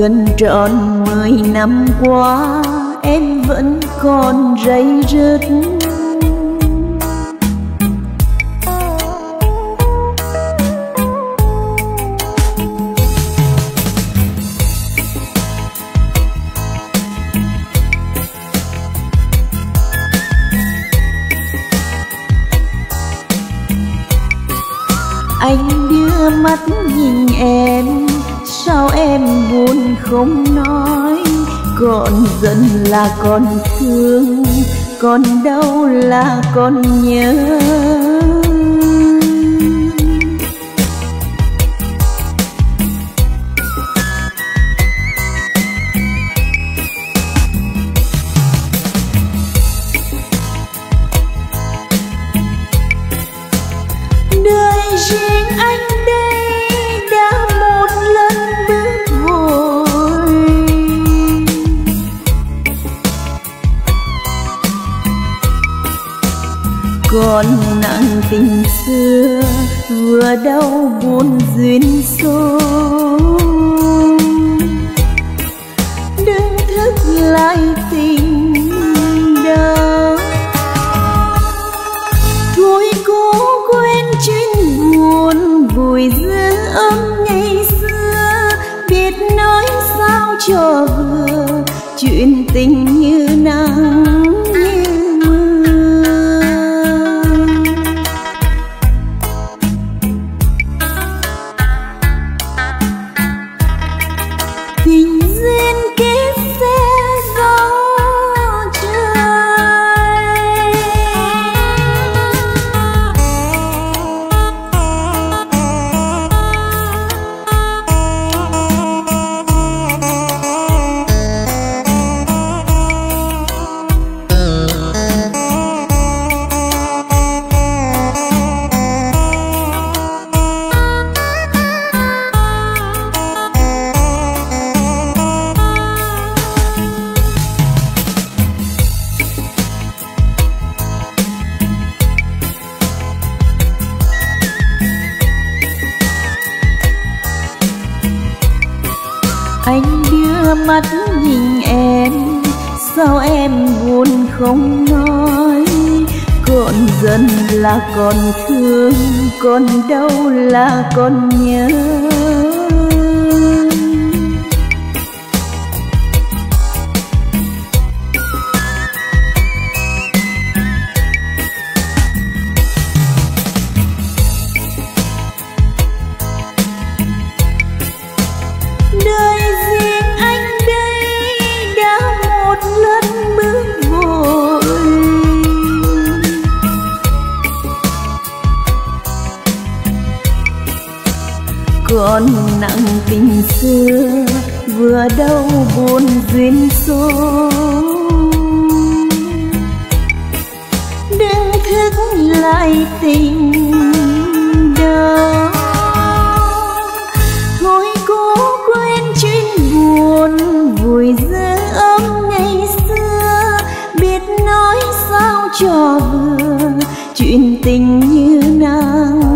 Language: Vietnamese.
gần tròn mười năm qua, em vẫn còn dây rứt. Anh đưa mắt nhìn em sao em buồn không nói? Còn giận là còn thương, còn đau là còn nhớ. Còn nặng tình xưa, vừa đau buồn duyên số đừng thức lại tình đau. Thôi cố quên chuyện buồn vùi giữ ấm ngày xưa. Biết nói sao cho vừa, chuyện tình như nắng đưa mắt nhìn em, sao em buồn không nói? Còn giận là còn thương còn đau là còn nhớ? Nặng tình xưa, vừa đau buồn duyên số đừng thức lại tình đó thôi cố quên chuyện buồn, vùi dư ấm ngày xưa biết nói sao cho vừa, chuyện tình như nàng.